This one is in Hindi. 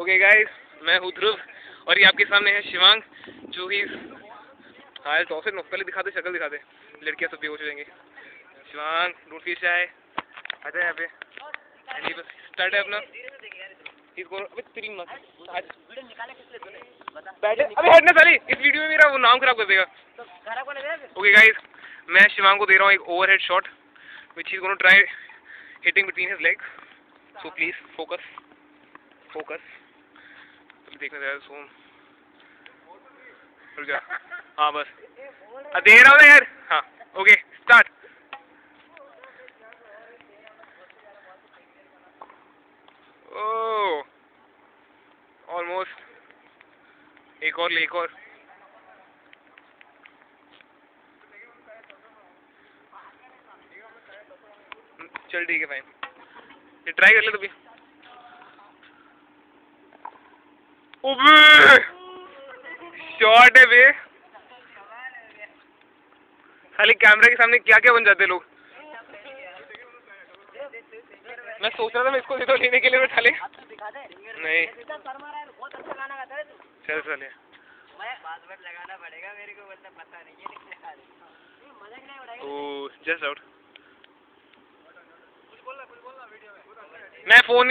ओके गाइस मैं हूँ ध्रुव और ये आपके सामने है शिवांग, जो ही हाँ तो फिर पहले दिखा दे शक्ल दिखा दे लड़कियाँ सब बेहोश हो जाएँगी। शिवांग डोंट फील शाय आ जाए यहाँ पे। बस स्टार्ट है अपना। अबे तेरी माँ साली। इस वीडियो में मेरा वो नाम खराब कर देगा। ओके गाइस मैं शिवांग को दे रहा हूँ एक overhead shot he's going to try hitting between his legs. So please, focus. Focus. तो देखने दे सोम जा। हाँ बस। हाँ, दे रहा हूँ यार। हाँ ओके स्टार्ट ओह ऑलमोस्ट एक और ले एक और। चल ठीक है फाइन ये ट्राई कर ले तो शॉट है बे। खाली कैमरा के सामने क्या क्या बन जाते लोग? मैं सोच रहा था मैं इसको दे दो लेने के लिए बैठा ले। नहीं। चल, चले जस्ट आउट मैं फ़ोन